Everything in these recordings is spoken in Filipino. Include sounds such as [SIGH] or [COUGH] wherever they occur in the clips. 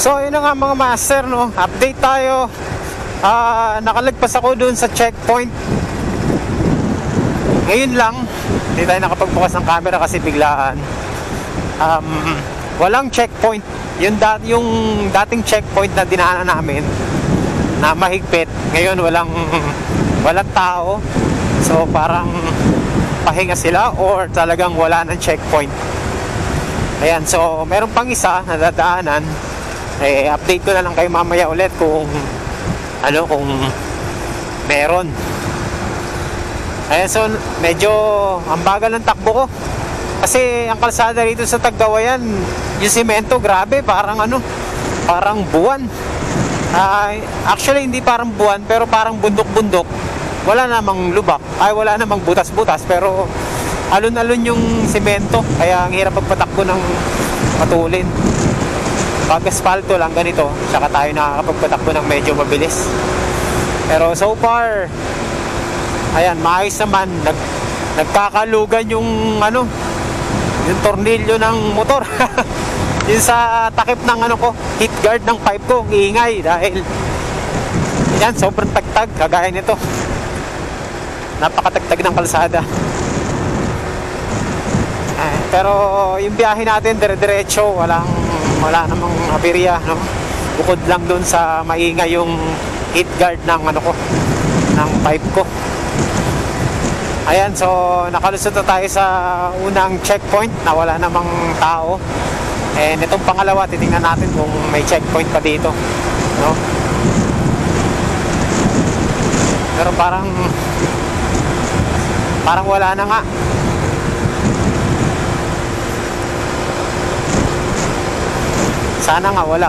So yun nga mga master no, update tayo. Ah, nakalagpas ako dun sa checkpoint. Ngayon lang, hindi tayo nakapagbukas ng camera kasi biglaan. Um, walang checkpoint. Yung, dat yung dating checkpoint na dinaanan namin na mahigpit, ngayon walang walang tao. So parang pahinga sila or talagang wala ng checkpoint. Ayan, so meron pang isa na dadaanan. Eh, update ko na lang kayo mamaya ulit kung ano, kung meron. Ayan, so medyo ang bagal ng takbo ko. Kasi ang kalsada rito sa Taggawayan, yung simento, grabe, parang ano, parang buwan. Ah, actually, hindi parang buwan, pero parang bundok-bundok. Wala namang lubak, ay wala namang butas-butas, pero alon-alon yung simento. Kaya ang hirap magpatakbo ng matulin. Pag asfalto lang ganito, saka tayo nakakapagpatakbo ng medyo mabilis. Pero so far, ayan, maayos naman. Nag, nagkakalugan yung ano, yung tornilyo ng motor. [LAUGHS] yung sa takip ng ano ko, heat guard ng pipe ko, iingay dahil yan, sobrang tagtag, kagaya nito. Napakatagtag ng kalsada. Pero yung biyahe natin dire-diretso, walang wala namang aberya, no? Bukod lang doon sa maingay yung heat guard ng ano ko, ng pipe ko. Ayan, so nakalusot na tayo sa unang checkpoint na wala namang tao. And itong pangalawa, titingnan natin kung may checkpoint pa dito. No? Pero parang parang wala na nga. Sana nga wala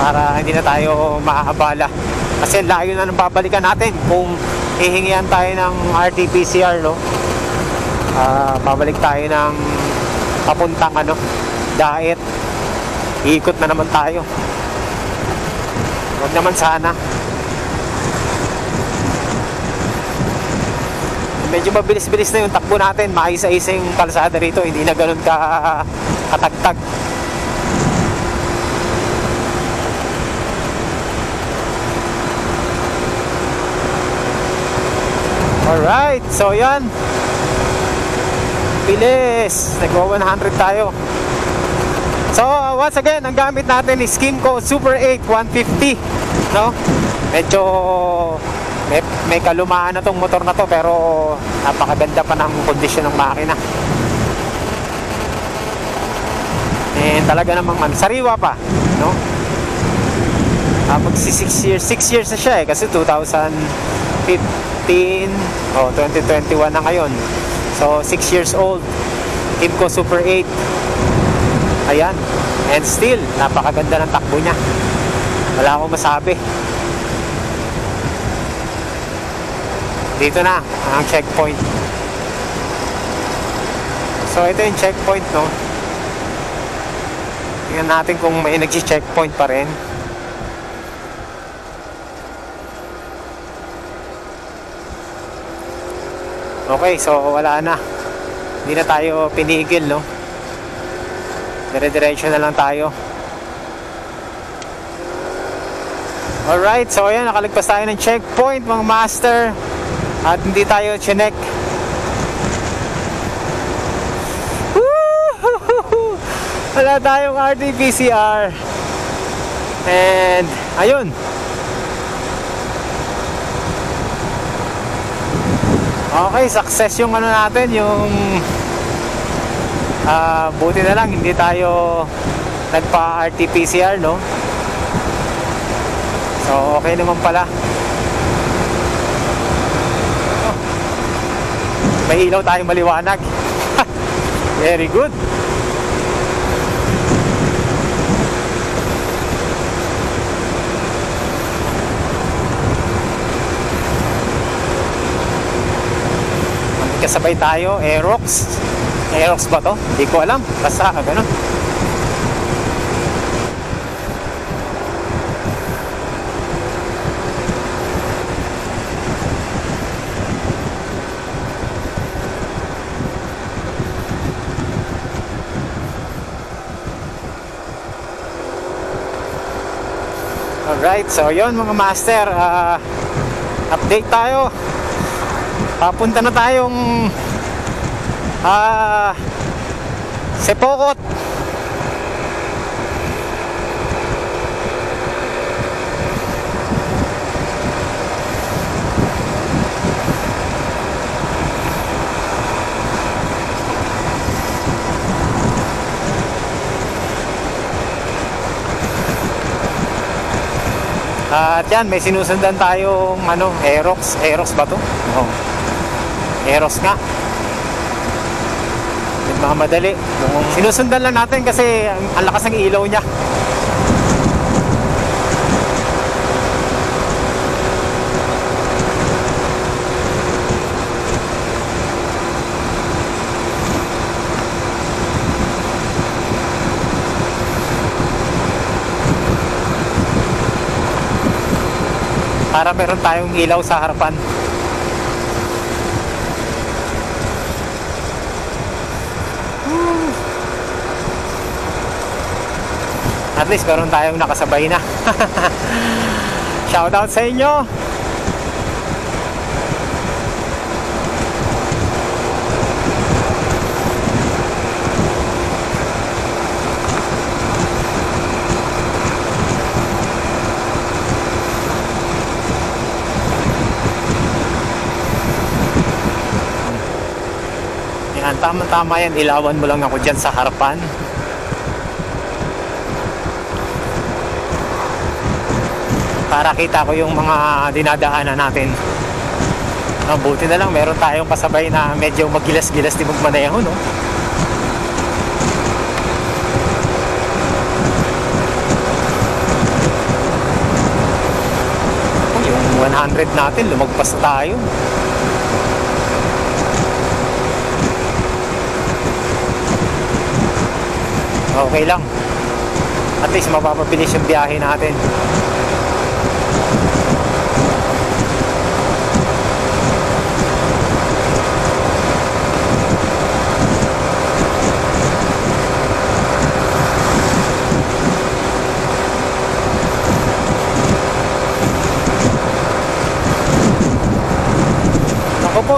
para hindi na tayo maaabala. Kasi layo na nang babalikan natin kung hihingihan tayo ng RT-PCR no. Ah, babalik tayo ng papuntang ano, diet. Iikot na naman tayo. Huwag naman sana. Medyo mabilis-bilis na yung takbo natin. Maisa-isa yung kalsada rito. Hindi na ganun ka katagtag. Alright, so yan. Bilis. Nagwa 100 tayo. So, uh, once again, ang gamit natin is Kimco Super 8 150. No? Medyo may, may kalumaan na tong motor na to pero napakaganda pa ng kondisyon ng makina. And talaga namang man, sariwa pa, no? Uh, magsi 6 years, 6 years na siya eh kasi 2015 oh 2021 na ngayon. So 6 years old. Kimco Super 8. Ayan. And still, napakaganda ng takbo niya. Wala akong masabi. Dito na ang checkpoint. So ito yung checkpoint, no? Tingnan natin kung may nag-checkpoint pa rin. Okay, so wala na. Hindi na tayo pinigil, no? Dire-diretso na lang tayo. Alright, so ayan, nakaligpas tayo ng checkpoint, mga master. At hindi tayo chinek. [LAUGHS] Wala tayong RT-PCR. And, ayun. Okay, success yung ano natin, yung ah buti na lang hindi tayo nagpa RT-PCR, no? So, okay naman pala. Oh. May ilaw tayong maliwanag. [LAUGHS] Very good. Kasabay tayo, Aerox. Aerox ba to? Hindi ko alam. Basta, ganun. Alright, so yon mga master, ah, update tayo. Papunta na tayong ah, Sepokot. At yan, may sinusundan tayong ano, Aerox. Aerox ba to? Oo. Aerox nga. Nagmamadali. Sinusundan lang natin kasi ang, ang lakas ng ilaw niya. Para meron tayong ilaw sa harapan. At least meron tayong nakasabay na. [LAUGHS] Shoutout sa inyo. Yan, tama-tama yan. Ilawan mo lang ako dyan sa harapan. Para kita ko yung mga dinadaanan natin. Ah, buti na lang, meron tayong kasabay na medyo magilas-gilas di magmaneho, no? Oh, yung 100 natin, lumagpas tayo. Okay lang. At least mapapabilis yung biyahe natin.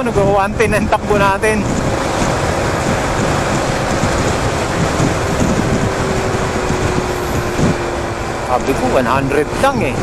Po, nag-110 ang takbo natin. Sabi ko, 100 lang eh.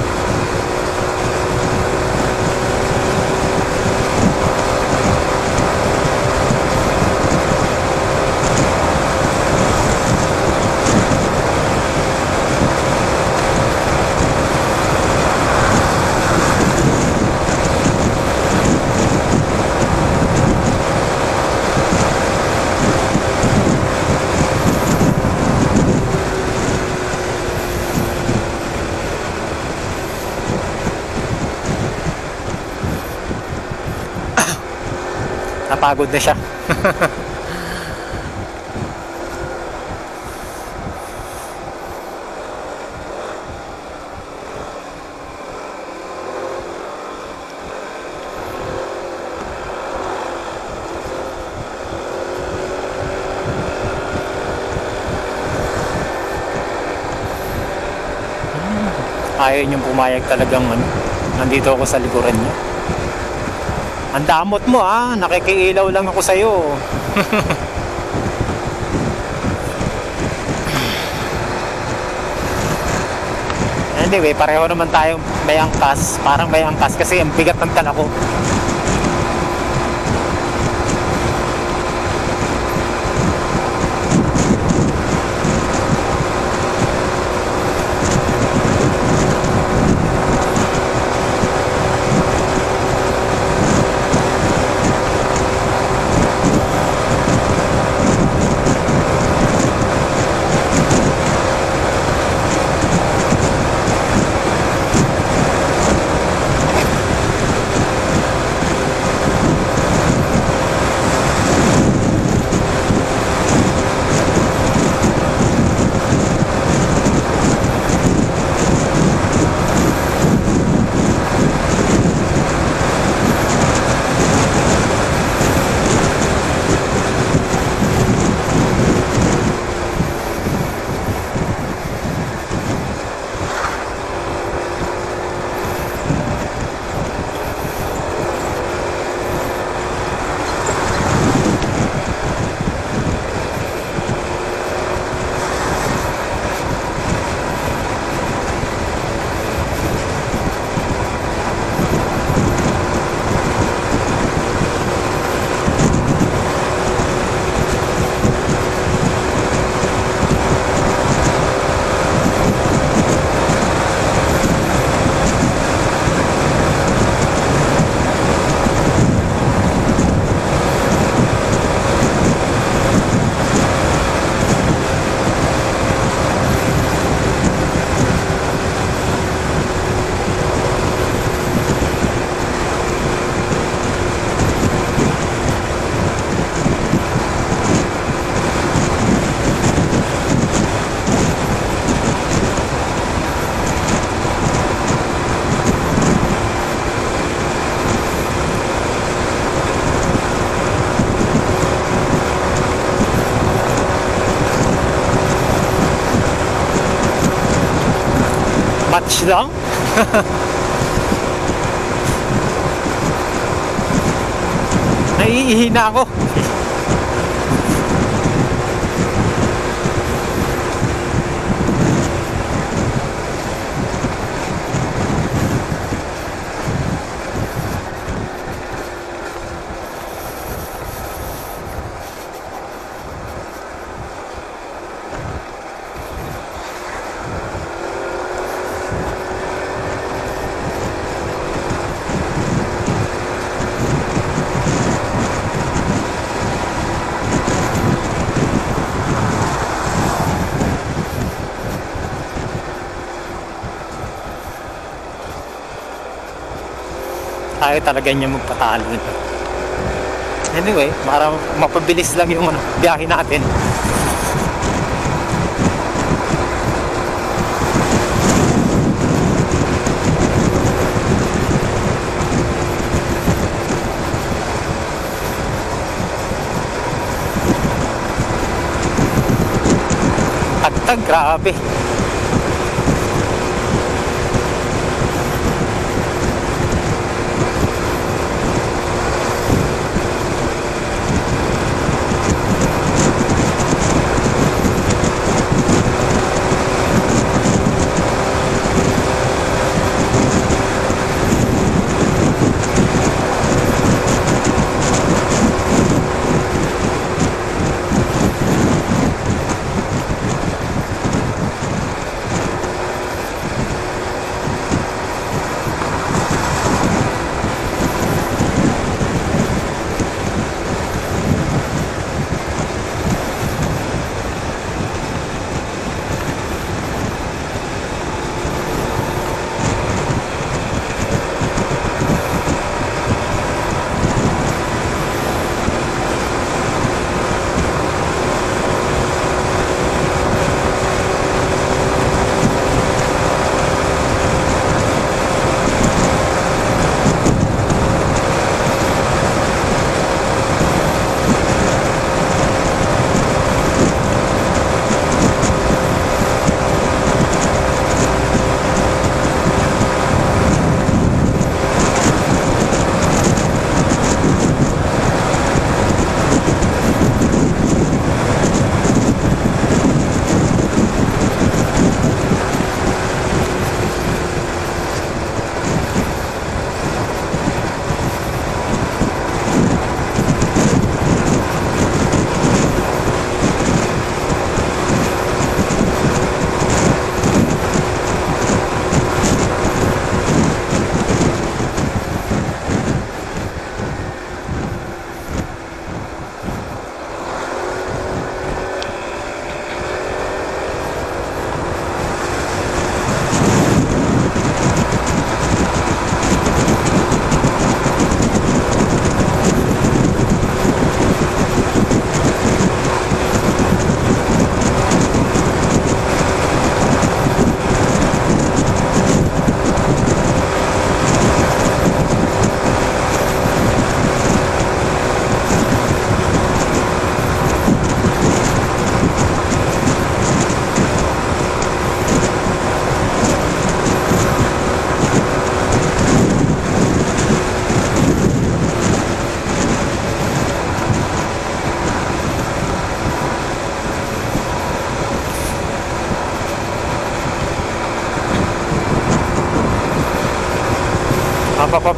Napagod na siya. Ayaw niyong pumayag talagang ano. Nandito ako sa likuran niya. Ang damot mo ah, nakikiilaw lang ako sa'yo. [LAUGHS] anyway, pareho naman tayong may angkas. Parang may angkas kasi ang bigat ng tala ko. Naiihi na ako. Ayaw talaga niya magpatalo. Anyway, para mapabilis lang yung ano, biyahe natin. Agtag, grabe.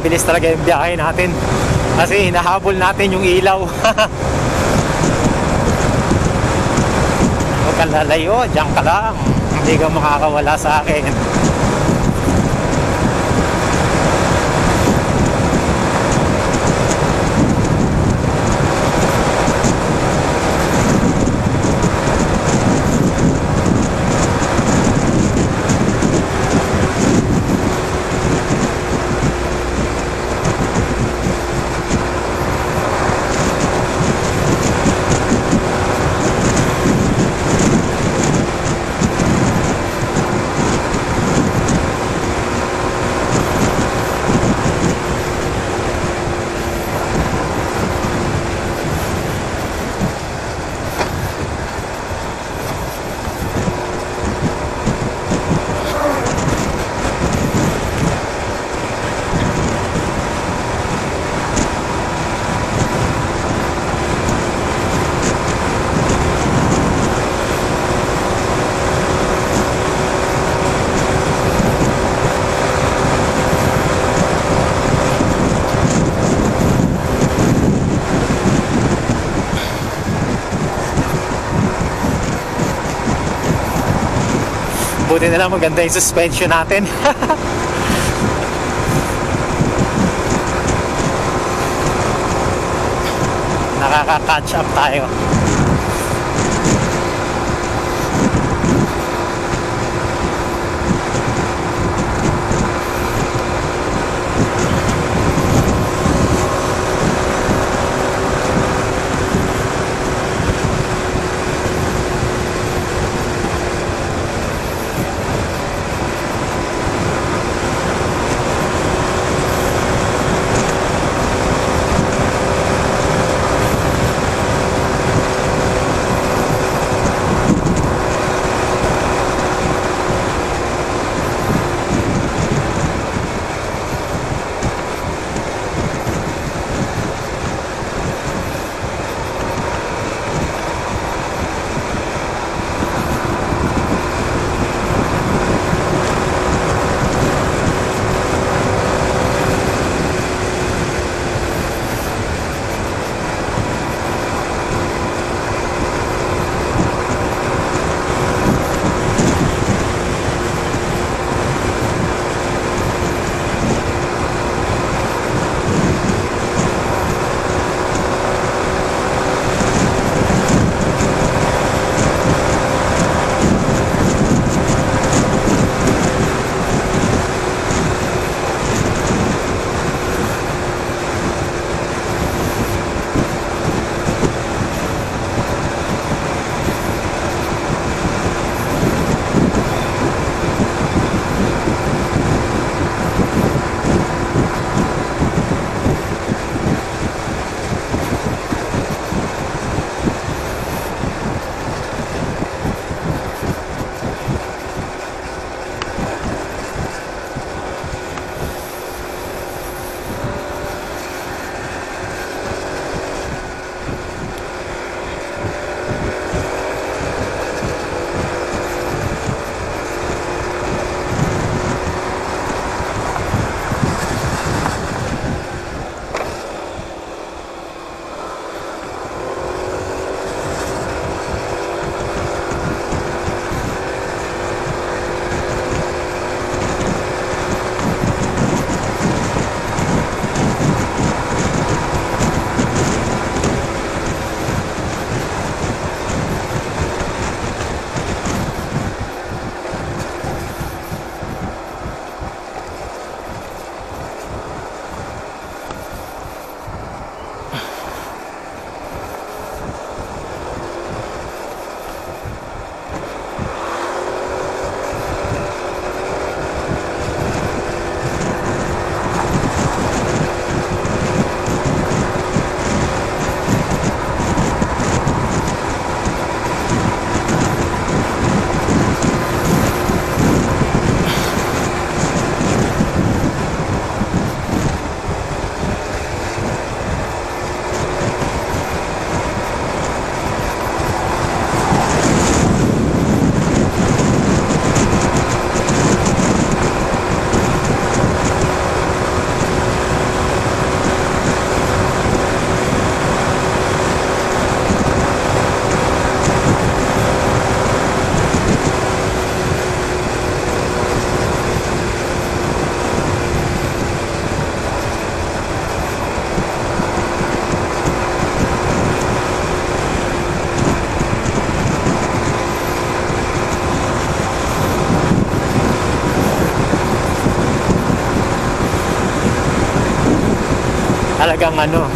Mapapabilis talaga yung biyahe natin. Kasi hinahabol natin yung ilaw. [LAUGHS] Huwag kang lalayo dyan ka lang. Hindi ka makakawala sa akin Buti na lang maganda yung suspension natin. [LAUGHS] Nakaka-catch up tayo. Talagang ano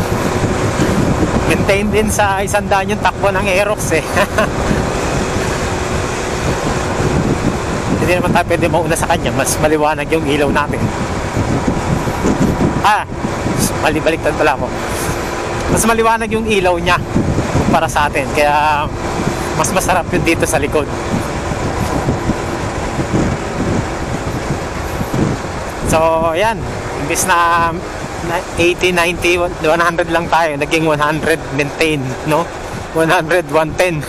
maintain din sa isang daan yung takbo ng Aerox eh. [LAUGHS] Hindi naman tayo pwede mauna sa kanya mas maliwanag yung ilaw natin. Ah mali baliktad pala ako. Mas maliwanag yung ilaw niya para sa atin kaya mas masarap yun dito sa likod. So yan imbis na 80, 90, 100 lang tayo. Naging 100 maintain, no? 100, 110.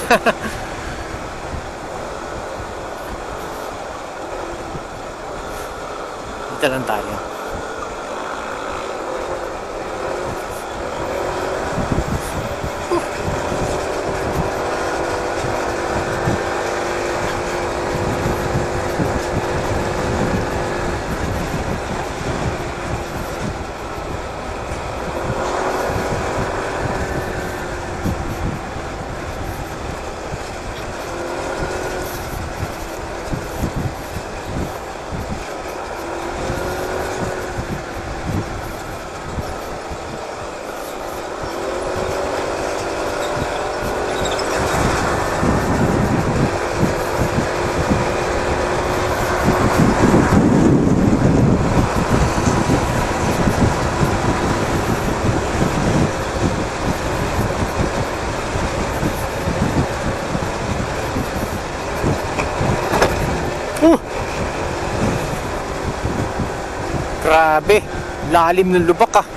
Dito lang tayo. Uh! Grabe, lalim ng lubak ah.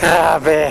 Oh, grabe.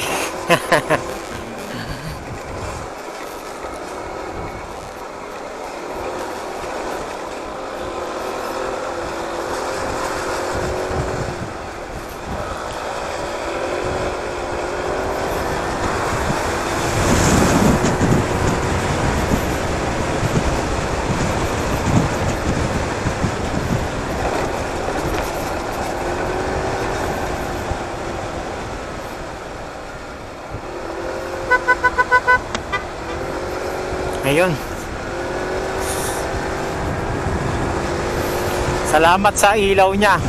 Ngayon. Salamat sa ilaw niya.